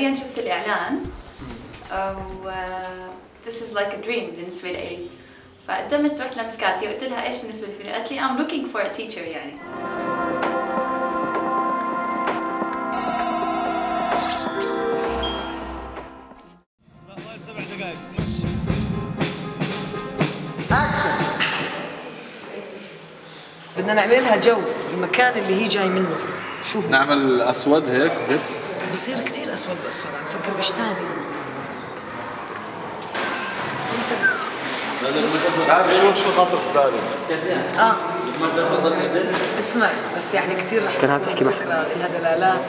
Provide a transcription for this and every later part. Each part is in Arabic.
حاليا شفت الإعلان. و this is like a dream بالنسبة لي. فقدمت رحت لمسكاتي وقلت لها إيش بالنسبة للفيلم قالت لي I'm looking for a teacher يعني. بدنا نعمل لها جو المكان اللي هي جاي منه. شو هو؟ نعمل أسود هيك بس. بصير كثير اسود باسود عم فكر بإيش ثاني عارف شو شو خاطر في بالي آه اسمع بس يعني كثير رح كان تحكي فكرة لها دلالات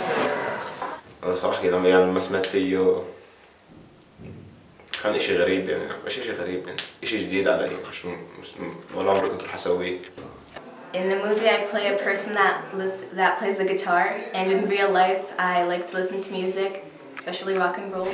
أنا صراحة كده يعني لما سمعت فيه كان إشي غريب يعني مش إشي غريب يعني إشي جديد علي مش مش ولا عمري كنت رح أسويه. In the movie, I play a person that that plays a guitar, and in real life, I like to listen to music, especially rock and roll.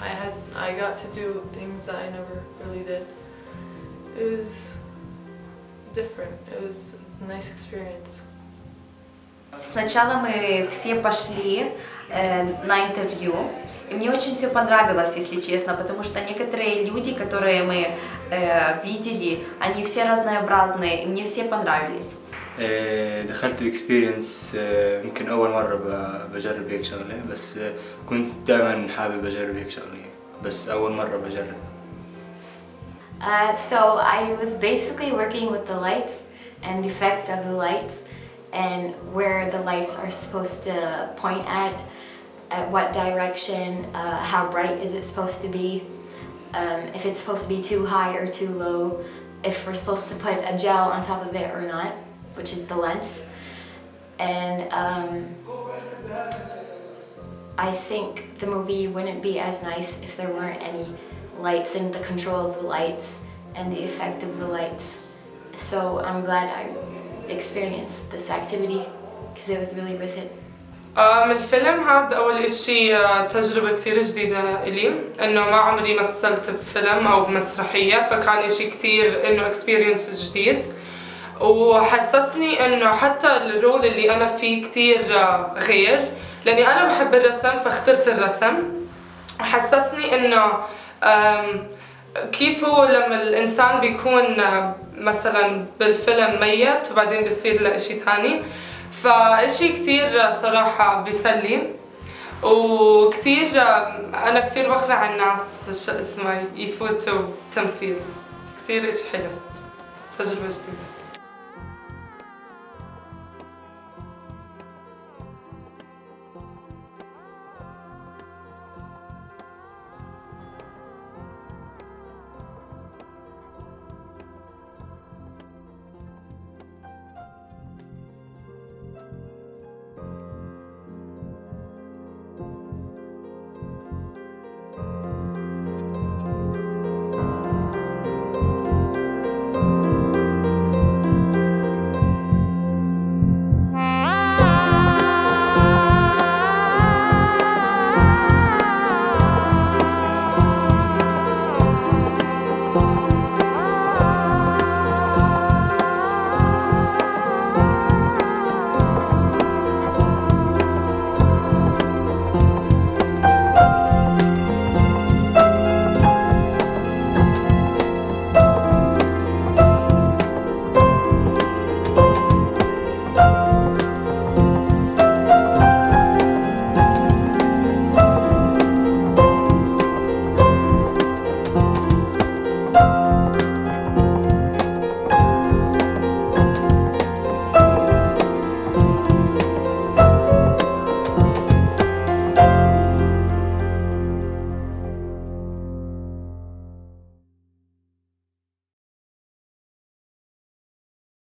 I had I got to do things that I never really did. It was different. It was a nice experience. Сначала мы все пошли э, на интервью, и мне очень все понравилось, если честно, потому что некоторые люди, которые мы э, видели, они все разнообразные, и мне все понравились. آه، دخلت باكسبيرينس يمكن اول مره ب- بجرب هيك شغله بس آه، كنت دائما حابب اجرب هيك شغله بس اول مره بجرب Uh, so I was basically working with the lights and the effect of the lights and where the lights are supposed to point at, at what direction, uh, how bright is it supposed to be, um, if it's supposed to be too high or too low, if we're supposed to put a gel on top of it or not, which is the lens. And um, I think the movie wouldn't be as nice if there weren't any lights and the control of the lights and the effect of the lights. So I'm glad I experienced this activity because it was really worth it. آه، من الفيلم هذا أول إشي آه، تجربة كتير جديدة إلي إنه ما عمري مثلت بفيلم أو بمسرحية فكان إشي كتير إنه اكسبيرينس جديد وحسسني إنه حتى الرول اللي أنا فيه كتير آه، غير. لأني أنا بحب الرسم فاخترت الرسم. وحسسني آم، كيف هو لما الإنسان بيكون آه، مثلا بالفيلم ميت وبعدين بيصير له إشي تاني. فإشي كتير صراحة بيسلي. وكتير أنا كتير بقنع الناس شو اسمه يفوتوا تمثيل. كتير إشي حلو. تجربة جديدة.